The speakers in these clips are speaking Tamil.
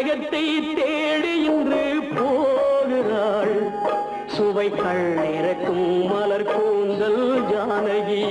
உலகத்தை தேடி இன்று போகிறாள். சுவைகள் இறக்கும் மலர் கூந்தல் ஜானகி.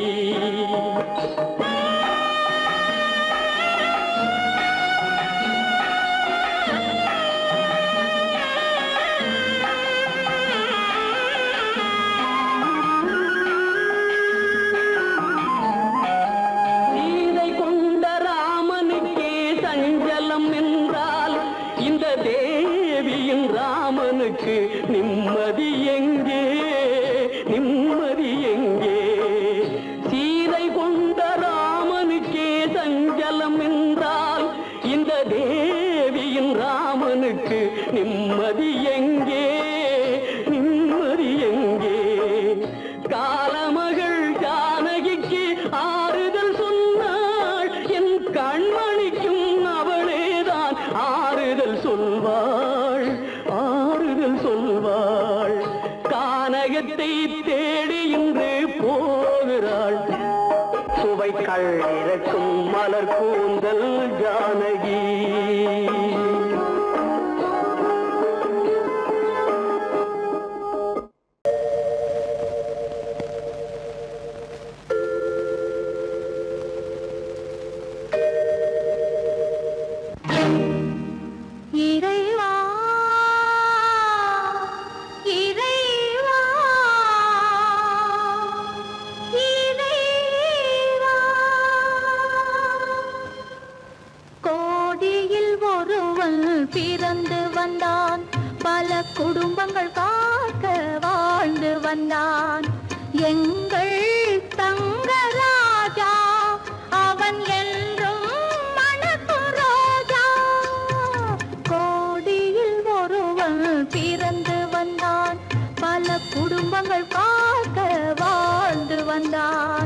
வந்தான்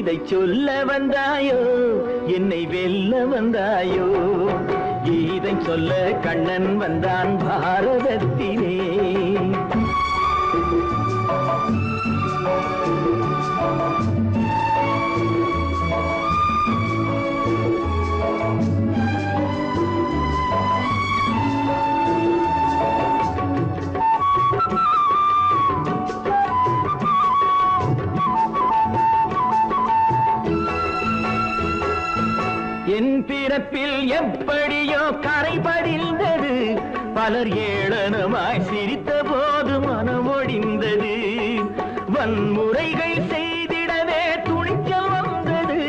இதை சொல்ல வந்தாயோ? என்னை வெல்ல வந்தாயோ? கீதம் சொல்ல கண்ணன் வந்தான் பாரதத்திலே. பிறப்பில் எப்படியோ கரை படிந்தது பலர் ஏளனமாய் சிரித்த போது மனம் ஒடிந்தது வன்முறைகள் செய்திடவே துணிச்சல் வந்தது.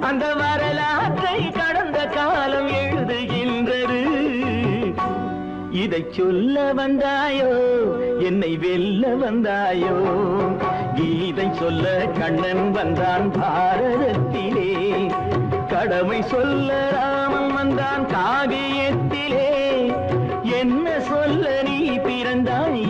அந்த வரலாற்றை கடந்த காலம் எழுதுகின்றது. இதை சொல்ல வந்தாயோ? என்னை வெல்ல வந்தாயோ? கீதை சொல்ல கண்ணன் வந்தான் பாரதத்திலே. கடமை சொல்ல ராமன் வந்தான் காவியத்திலே. என்ன சொல்ல நீ பிறந்தாய்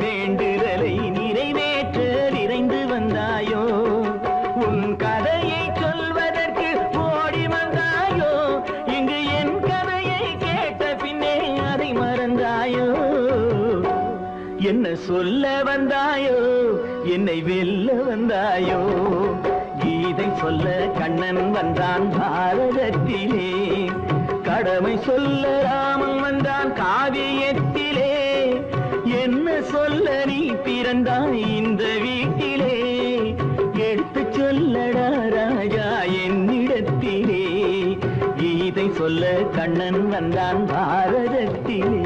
வேண்டுதலை நிறைவேற்ற விரைந்து வந்தாயோ? உன் கதையை சொல்வதற்கு ஓடி வந்தாயோ? இங்கு என் கதையை கேட்ட பின்னே அதை மறந்தாயோ? என்ன சொல்ல வந்தாயோ? என்னை வெல்ல வந்தாயோ? கீதை சொல்ல கண்ணன் வந்தான் பாரதத்திலே. கடமை சொல்ல ராமன் வந்தான் காவியத்திலே. சொல்ல நீ பிறந்தாய் இந்த வீட்டிலே. எடுத்து சொல்லடா ராஜா என்னிடத்திலே. கீதை சொல்ல கண்ணன் வந்தான் பாரதத்திலே.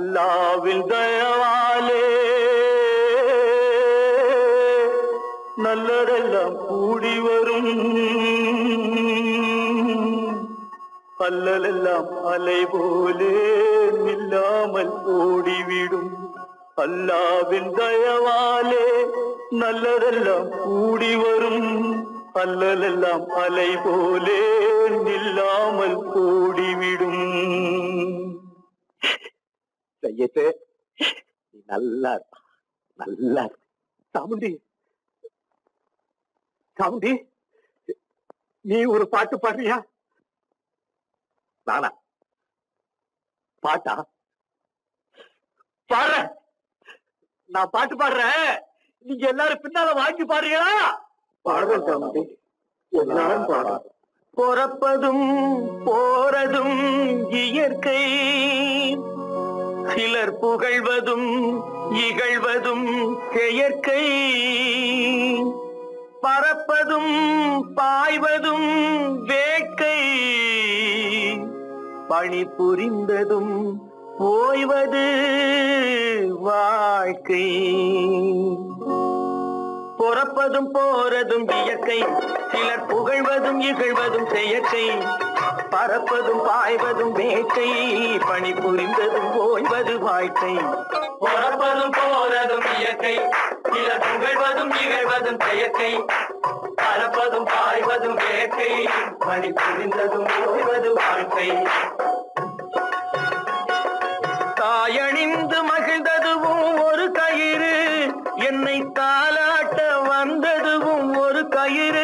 അല്ലാവിൽ ദയവാലേ. നല്ലതെല്ലാം കൂടി വരും. അല്ലലെല്ലാം അലൈ പോലെ ഇല്ലാമൽ ഓടിവിടും. അല്ലാവിൽ ദയവാലേ നല്ലതെല്ലാം കൂടി വരും. അല്ലലെല്ലാം അലൈ പോലെ ഇല്ലാമൽ ഓടി நீ நல்லா. நல்லா இருப்ப. சாமுண்டி சாமுண்டி நீ ஒரு பாட்டு பாடுறியா? நானா? பாட்டா? பாடுறேன் நான் பாட்டு பாடுறேன். நீங்க எல்லாரும் பின்னால வாங்கி பாடுறீங்களா? பாடுறேன் சாமுண்டி எல்லாரும் பாடுறேன் பொறப்பதும் போறதும் இயற்கை. சிலர் புகழ்வதும் இகழ்வதும் செயற்கை. பறப்பதும் பாய்வதும் வேட்கை. பணி புரிந்ததும் ஓய்வது வாழ்க்கை. பொறப்பதும் போறதும் இயற்கை சிலர் புகழ்வதும் இகழ்வதும் செயற்கை. பறப்பதும் பாய்வதும் வேட்கை பணி புரிந்ததும் ஓய்வது வாழ்க்கை. பொறப்பதும் போறதும் இயற்கை சிலர் புகழ்வதும் இகழ்வதும் செயற்கை. பறப்பதும் பாய்வதும் வேட்கை பணி புரிந்ததும் ஓய்வது வாழ்க்கை. தாயணிந்து மகிழ்ந்ததுவும் ஒரு கயிறு என்னை தாலாட்ட வந்ததுவும் ஒரு கயிறு.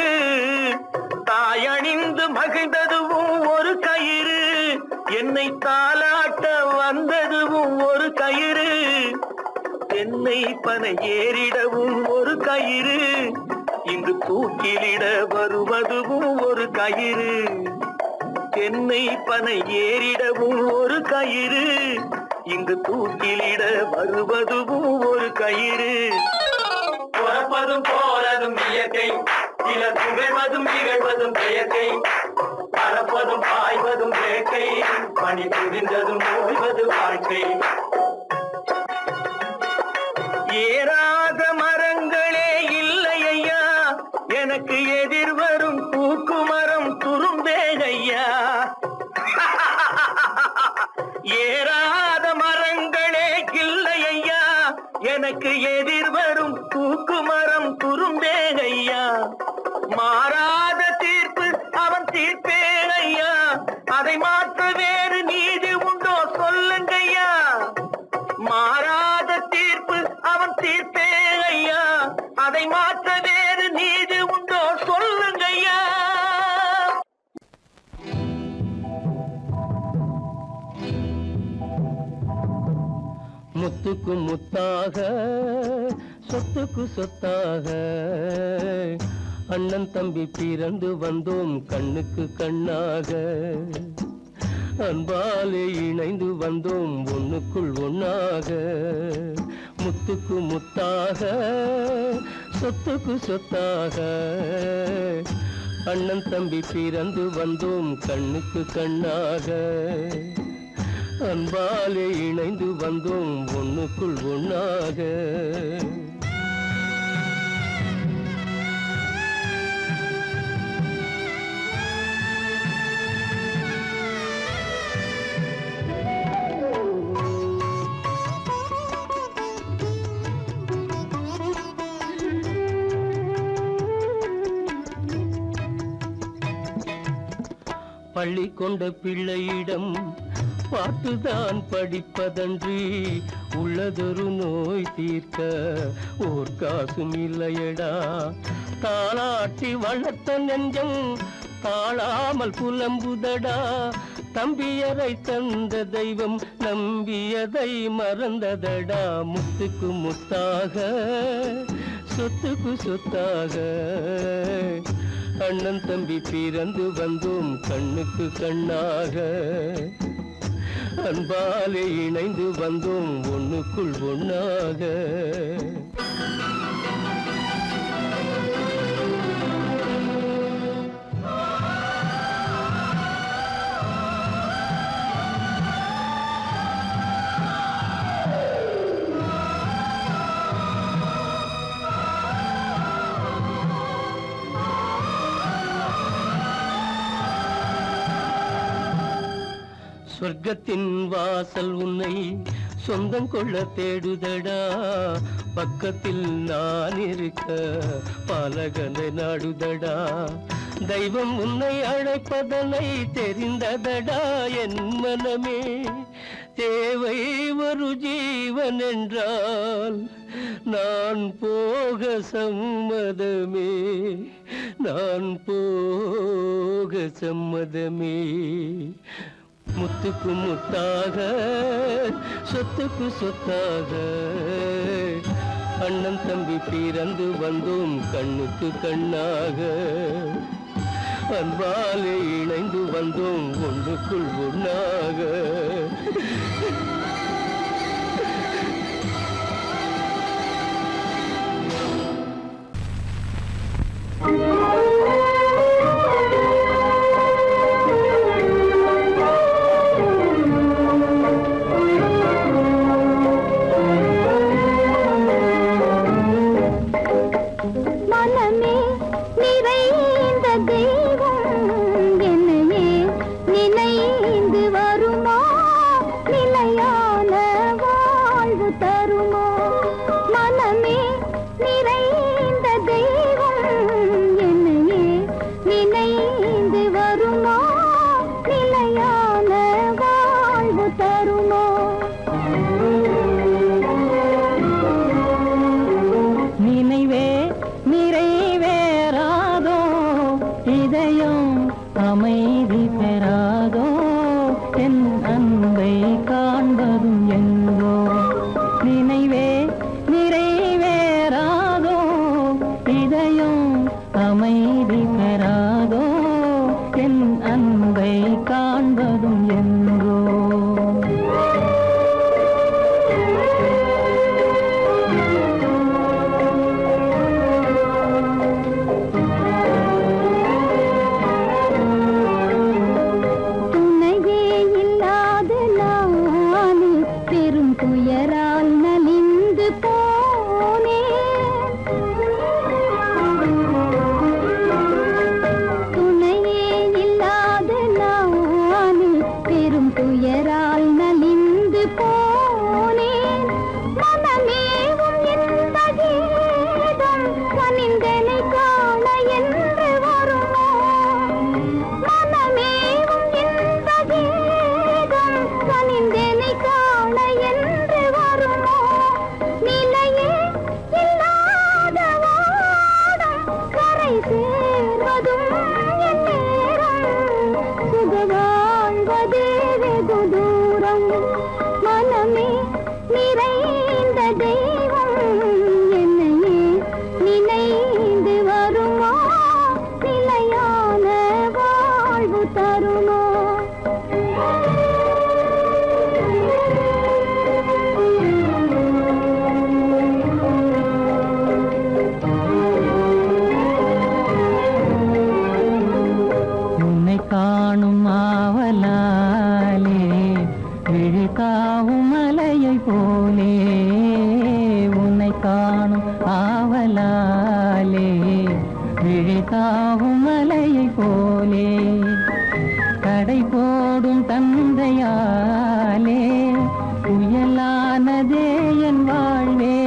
தாலாட்ட வந்ததுவும் ஒரு கயிறு. தென்னை பனை ஏறிடவும் ஒரு கயிறு. இங்கு தூக்கிலிட வருவதுவும் ஒரு கயிறு. தென்னை பனை ஏறிடவும் ஒரு கயிறு. இங்கு தூக்கிலிட வருவதுவும் ஒரு கயிறு. புறப்பதும் போறதும் இயற்கை. சில புகழ்வதும் இகழ்வதும் செயற்கை. ஆவதும் பாய்வதும் வேட்கை பணி புரிந்ததும் ஓய்வது வாழ்க்கை. ஏறாத மரங்களே இல்லை ஐயா. எனக்கு எதிர் வரும் பூக்கு துரும்பே ஐயா. ஏறாத மரங்களே இல்லை ஐயா. எனக்கு எதிர் வரும் பூக்கு துரும்பே ஐயா. மாறாத முத்துக்கு முத்தாக சொத்துக்கு சொத்தாக. அண்ணன் தம்பி பிறந்து வந்தோம் கண்ணுக்கு கண்ணாக. அன்பாலே இணைந்து வந்தோம் ஒண்ணுக்குள் ஒண்ணாக. முத்துக்கு முத்தாக சொத்துக்கு சொத்தாக. அண்ணன் தம்பி பிறந்து வந்தோம் கண்ணுக்கு கண்ணாக. அன்பாலே இணைந்து வந்தோம் ஒண்ணுக்குள் ஒண்ணாக. பள்ளி கொண்ட பிள்ளையிடம் பாட்டுதான் படிப்பதன்றி உள்ளதொரு நோய் தீர்க்க ஓர் காசும் இல்லையடா. தாளாட்டி வளர்த்த நெஞ்சம் தாழாமல் புலம்புதடா. தம்பியரை தந்த தெய்வம் நம்பியதை மறந்ததடா. முத்துக்கு முத்தாக சொத்துக்கு சொத்தாக. அண்ணன் தம்பி பிறந்து வந்தோம் கண்ணுக்கு கண்ணாக. அன்பாலே இணைந்து வந்தோம் ஒன்றுக்குள் ஒன்றாக சொர்க்கத்தின் வாசல் உன்னை சொந்தம் கொள்ள தேடுதடா. பக்கத்தில் நான் இருக்க பாலகனை நாடுதடா. தெய்வம் உன்னை அழைப்பதனை தெரிந்ததடா. என் மனமே தேவை ஒரு ஜீவன் என்றால் நான் போக சம்மதமே. நான் போக சம்மதமே. முத்துக்கு முத்தாக சொத்துக்கு சொத்தாக அண்ணன் தம்பி பிறந்து வந்தோம் கண்ணுக்கு கண்ணாக அன்பாலே இணைந்து வந்தோம் ஒன்றுக்குள் ஒன்றாக புயலானதே என் வாழ்வே.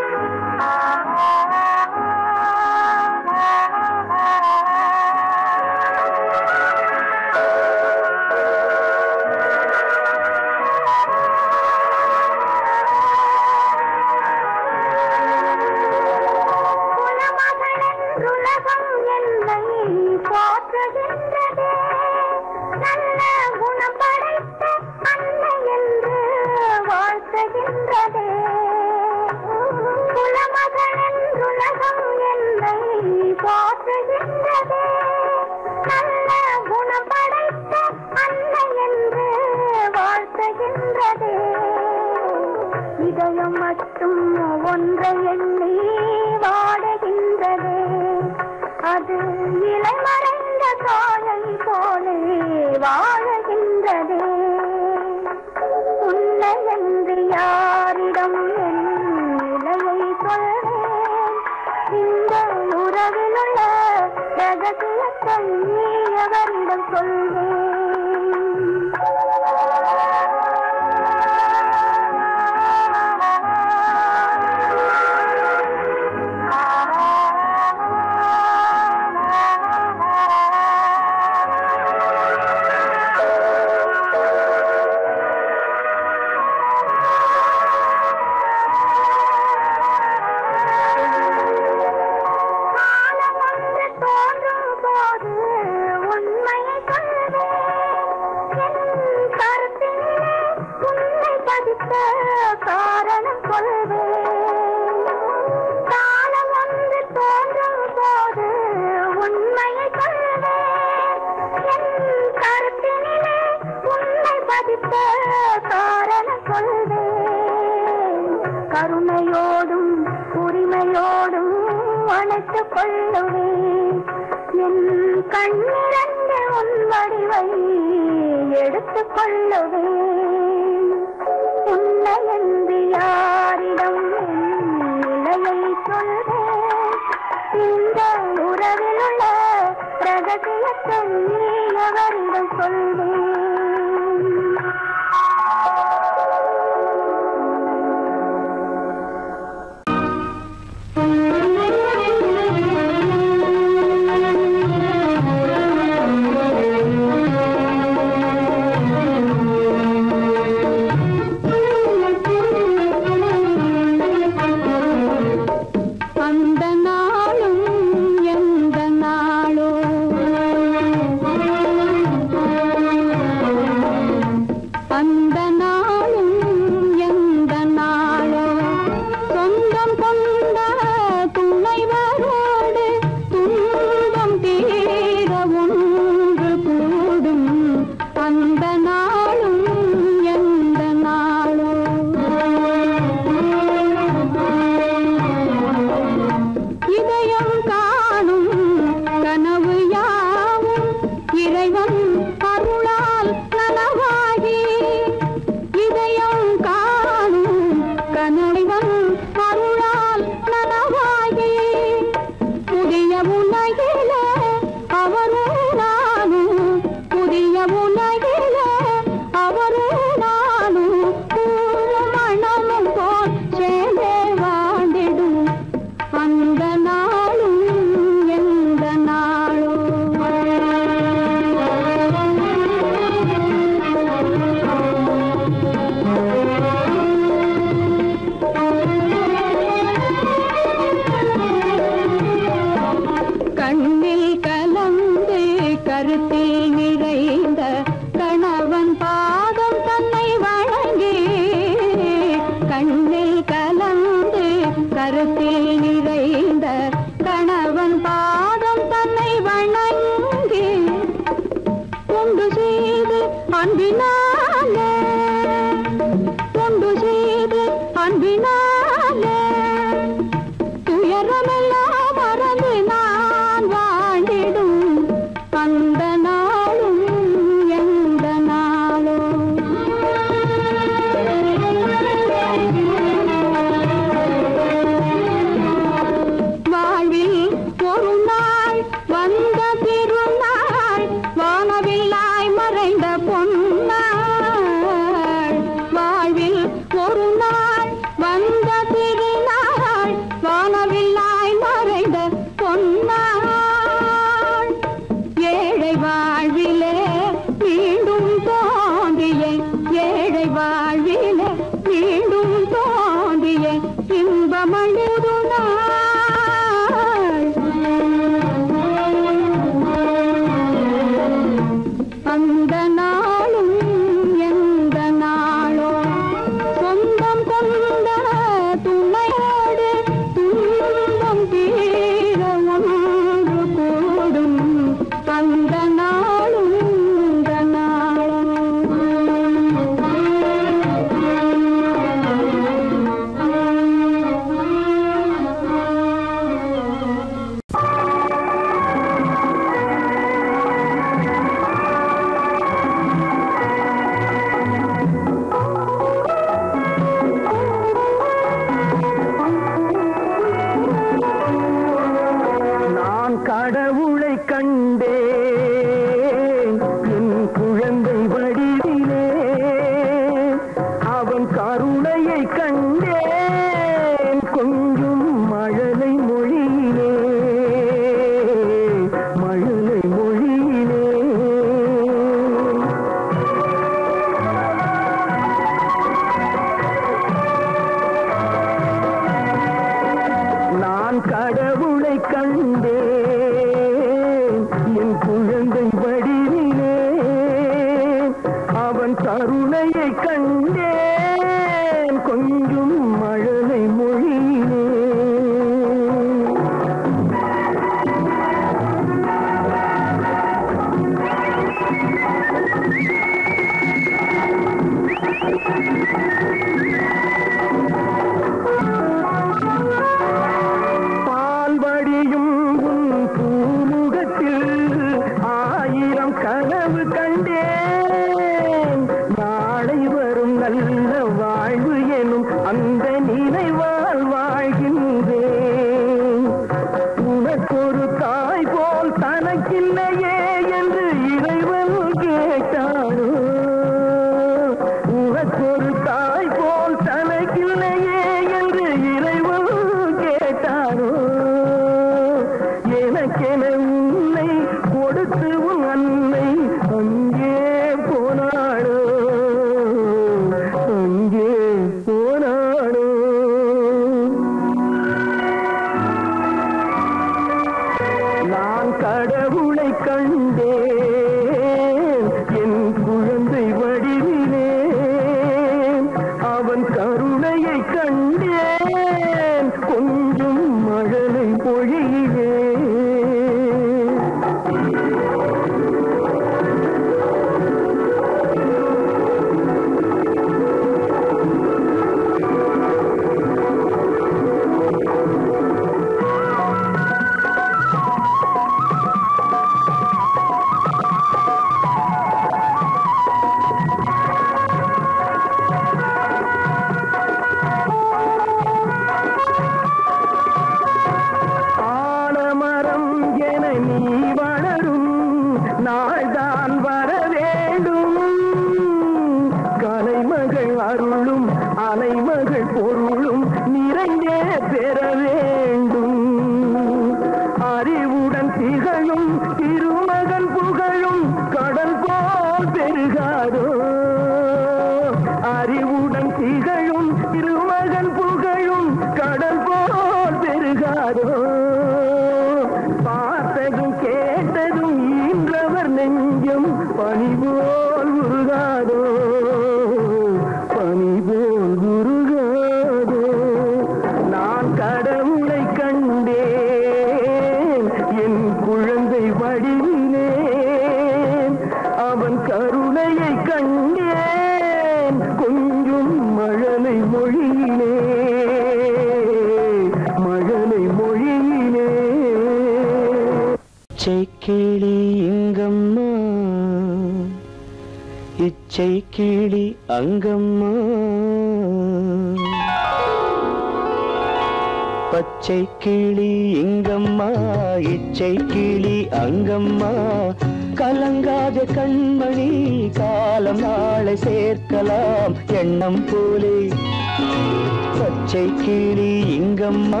அங்கம்மா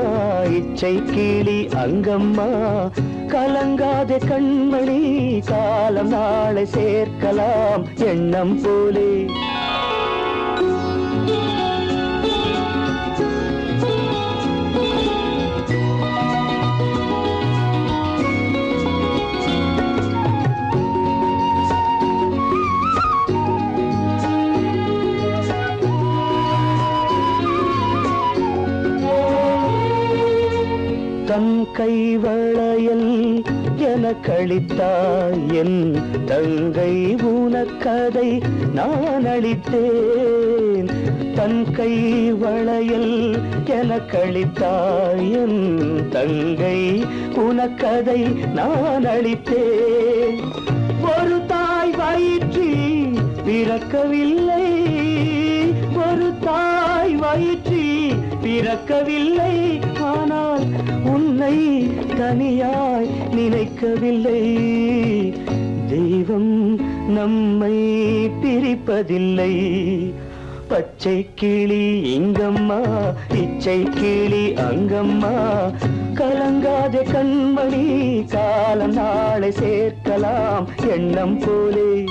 இச்சை கீழி அங்கம்மா. கலங்காத கண்மணி காலம் நாளை சேர்க்கலாம். எண்ணம் போலே கைவளையல் என கழித்தாய் என் தங்கை உனக்கதை நான் அளித்தேன். தன் கை வளையல் என கழித்தாய் என் தங்கை உனக்கதை நான் அளித்தேன். ஒரு தாய் வயிற்றி பிறக்கவில்லை. ஒரு தாய் வயிற்று இறக்கவில்லை ஆனால் உன்னை தனியாய் நினைக்கவில்லை. தெய்வம் நம்மை பிரிப்பதில்லை. பச்சை கிளி இங்கம்மா இச்சை கிளி அங்கம்மா. கலங்காத கண்மணி காலம் நாளை சேர்க்கலாம் எண்ணம் போலே.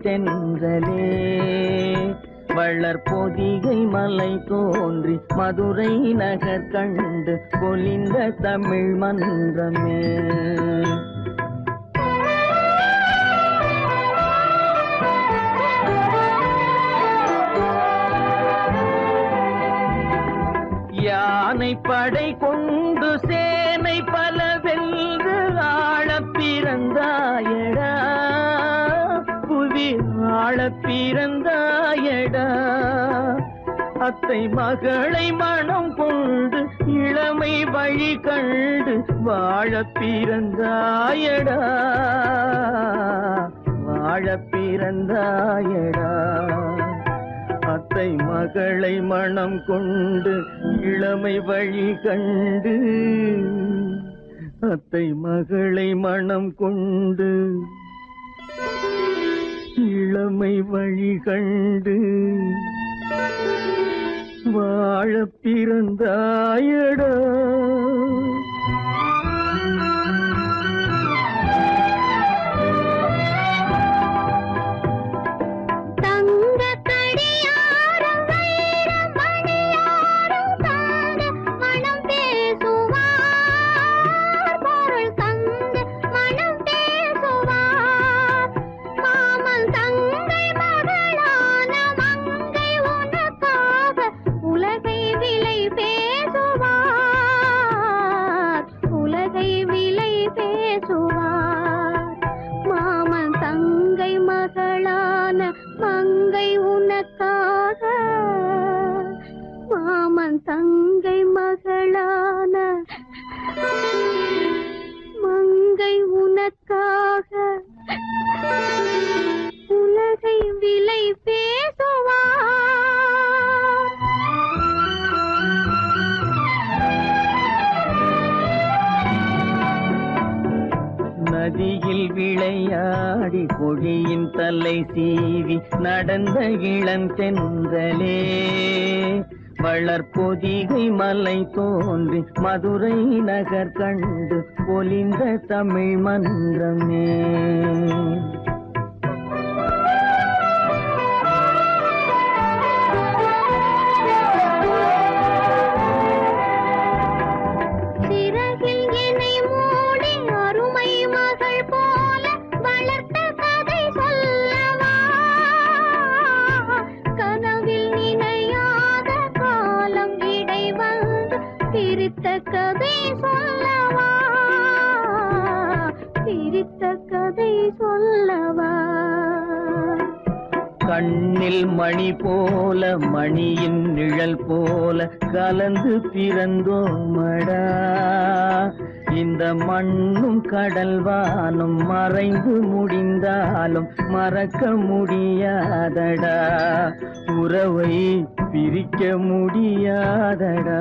தென்றலே. வளர் பொதிகை மலை தோன்றி மதுரை நகர் கண்டு பொலிந்த தமிழ் மன்றமே. யானை படை கொண்டு சேனை பல வாழ பிறந்தாயடா. அத்தை மகளை மனம் கொண்டு இளமை வழி கண்டு வாழ பிறந்தாயடா. வாழ பிறந்தாயடா. அத்தை மகளை மனம் கொண்டு இளமை வழி கண்டு அத்தை மகளை மனம் கொண்டு இளமை வழி கண்டு வாழ பிறந்தாயடா. நதியில் விளையாடி கொடியின் தலை சீவி நடந்த இளந்தென்றலே வளர்பொதிகை மலை தோன்றி மதுரை நகர் கண்டு பொலிந்த தமிழ் மன்றமே கண்ணில் மணி போல மணியின் நிழல் போல கலந்து பிறந்தோமடா. இந்த மண்ணும் கடல்வானும் மறைந்து முடிந்தாலும் மறக்க முடியாதடா. உறவை பிரிக்க முடியாதடா.